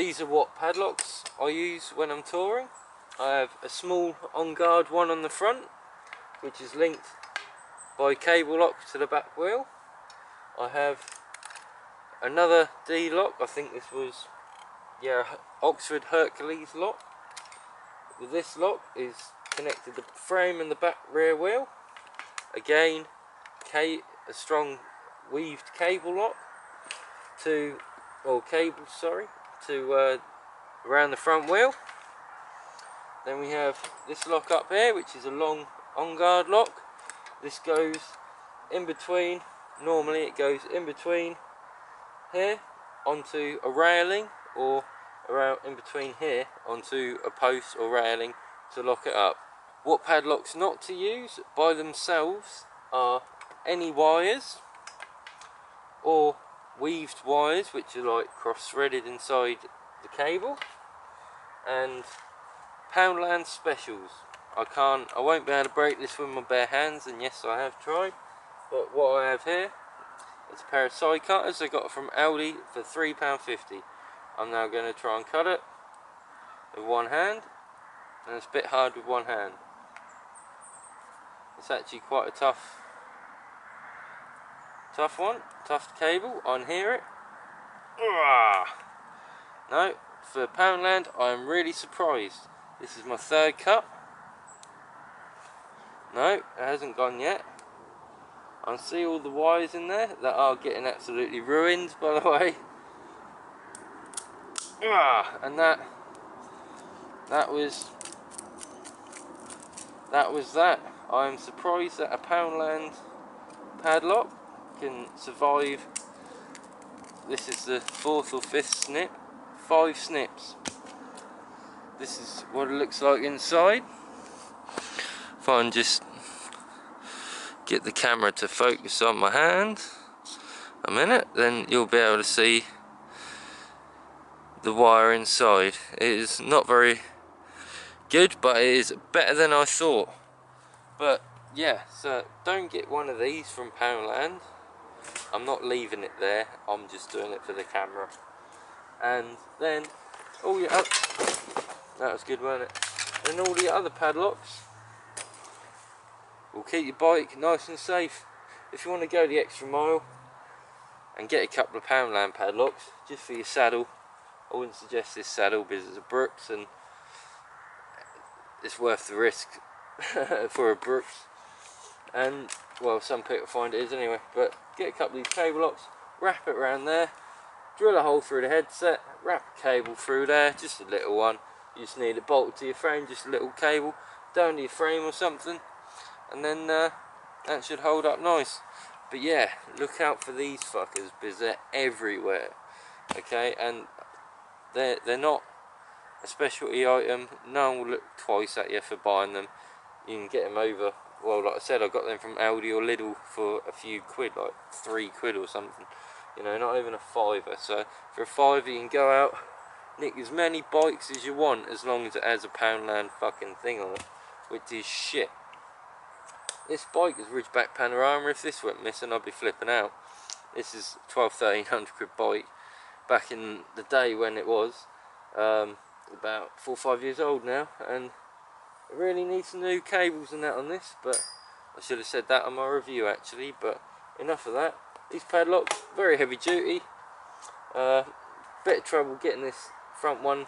these are what padlocks I use when I'm touring. I have a small OnGuard one on the front, which is linked by cable lock to the back wheel. I have another D lock, I think this was, yeah, Oxford Hercules lock. This lock is connected the frame and the back rear wheel. Again, a strong weaved cable lock to, or cable, sorry, to uh, around the front wheel. Then we have this lock up here, which is a long OnGuard lock. This goes in between, normally it goes in between here onto a railing or around in between here onto a post or railing to lock it up. What padlocks not to use by themselves are any wires or weaved wires which are like cross-threaded inside the cable. And Poundland specials. I can't I won't be able to break this with my bare hands and yes I have tried. But what I have here is a pair of side cutters I got from Aldi for £3.50 I'm now going to try and cut it with one hand and it's a bit hard with one hand. It's actually quite a tough tough one. Tough cable on hear it. No for Poundland I'm really surprised. This is my third cut no it hasn't gone yet. I see all the wires in there that are getting absolutely ruined by the way. And that that was that was that. I'm surprised that a Poundland padlock can survive. This is the fourth or fifth snip. Five snips. This is what it looks like inside. If I can just get the camera to focus on my hand a minute then you'll be able to see the wire inside. It is not very good but it is better than I thought. But yeah so don't get one of these from Poundland I'm not leaving it there I'm just doing it for the camera. And then all your other that was good wasn't it? Then all the other padlocks. Will keep your bike nice and safe. If you want to go the extra mile and get a couple of Poundland padlocks just for your saddle. I wouldn't suggest this saddle because it's a Brooks and it's worth the risk for a Brooks and well some people find it is anyway but get a couple of these cable locks wrap it around there drill a hole through the headset wrap a cable through there just a little one. You just need a bolt to your frame just a little cable down to your frame or something and then uh, that should hold up nice. But yeah look out for these fuckers because they're everywhere okay? And they're they're not a specialty item. No one will look twice at you for buying them. You can get them over well like I said I got them from Aldi or Lidl for a few quid like three quid or something. You know not even a fiver. So for a fiver you can go out nick as many bikes as you want as long as it has a Poundland fucking thing on it which is shit. This bike is Ridgeback Panorama. If this went missing I'd be flipping out. This is 12 1300 quid bike back in the day when it was um, about four or five years old now and really needs some new cables and that on this but I should have said that on my review actually but enough of that. These padlocks very heavy duty. Uh, bit of trouble getting this front one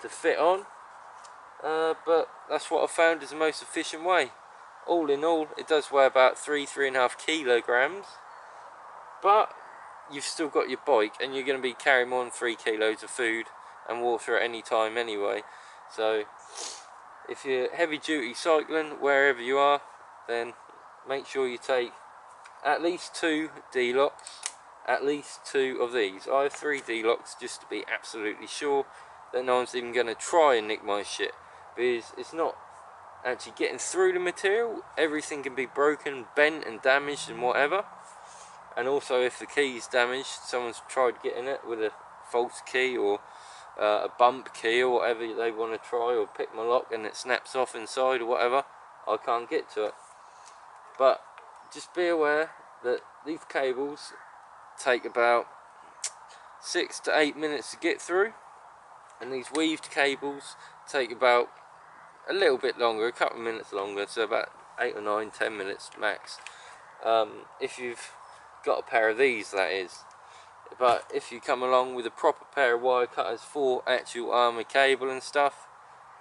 to fit on uh, but that's what I found is the most efficient way. All in all it does weigh about three three and a half kilograms but you've still got your bike and you're going to be carrying more than three kilos of food and water at any time anyway. So if you're heavy duty cycling wherever you are then make sure you take at least two D-locks at least two of these. I have three D-locks just to be absolutely sure that no one's even going to try and nick my shit because it's not actually getting through the material. Everything can be broken bent and damaged and whatever. And also if the key is damaged someone's tried getting it with a false key or uh, a bump key or whatever they want to try or pick my lock and it snaps off inside or whatever I can't get to it but just be aware that these cables take about six to eight minutes to get through and these weaved cables take about a little bit longer, a couple of minutes longer, so about eight or nine, ten minutes max. Um, if you've got a pair of these, that is. But if you come along with a proper pair of wire cutters for actual armour cable and stuff,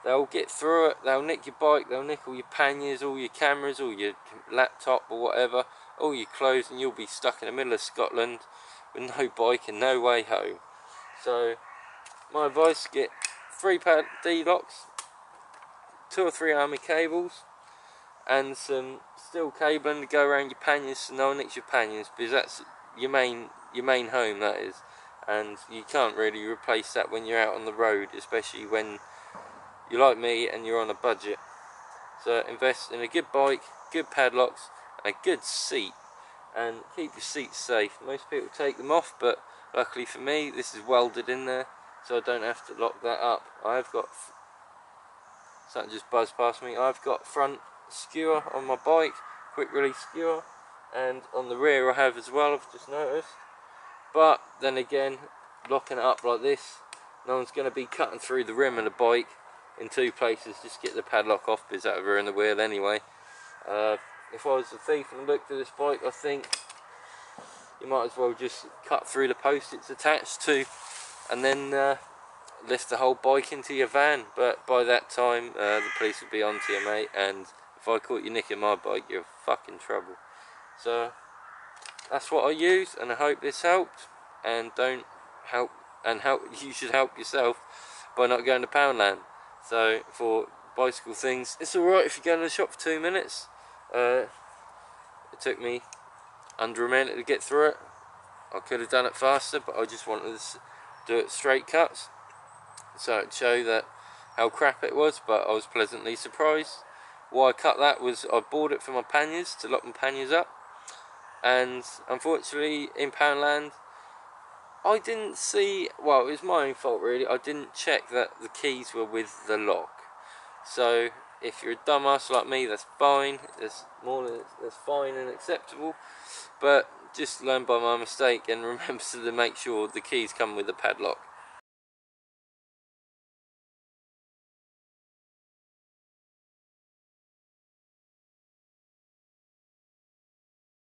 they'll get through it, they'll nick your bike, they'll nick all your panniers, all your cameras, all your laptop or whatever, all your clothes, and you'll be stuck in the middle of Scotland with no bike and no way home. So, my advice, get three pad D-locks, two or three army cables, and some steel cabling to go around your panniers so no one nicks your panniers, because that's your main, your main home, that is. And you can't really replace that when you're out on the road, especially when you're like me and you're on a budget. So invest in a good bike, good padlocks, and a good seat, and keep your seats safe. Most people take them off, but luckily for me, this is welded in there, so I don't have to lock that up. I've got something just buzzed past me. I've got front skewer on my bike, quick release skewer, and on the rear I have as well. I've just noticed. But then again, locking it up like this, no one's going to be cutting through the rim of the bike in two places just get the padlock off because that would ruin the wheel anyway. Uh, if I was a thief and looked at this bike, I think you might as well just cut through the post it's attached to and then uh, lift the whole bike into your van. But by that time, uh, the police would be on to you, mate. And if I caught you nicking my bike, you're fucking trouble. So that's what I use, and I hope this helped. And don't help, and help. You should help yourself by not going to Poundland. So for bicycle things, it's alright if you go in the shop for two minutes. Uh, it took me under a minute to get through it. I could have done it faster, but I just wanted to do it straight cuts. So it show that how crap it was, but I was pleasantly surprised. Why I cut that was I bought it for my panniers, to lock my panniers up. And unfortunately, in Poundland, I didn't see, well, it was my own fault really, I didn't check that the keys were with the lock. So, if you're a dumbass like me, that's fine, that's more than, that's fine and acceptable, but just learn by my mistake and remember to make sure the keys come with the padlock.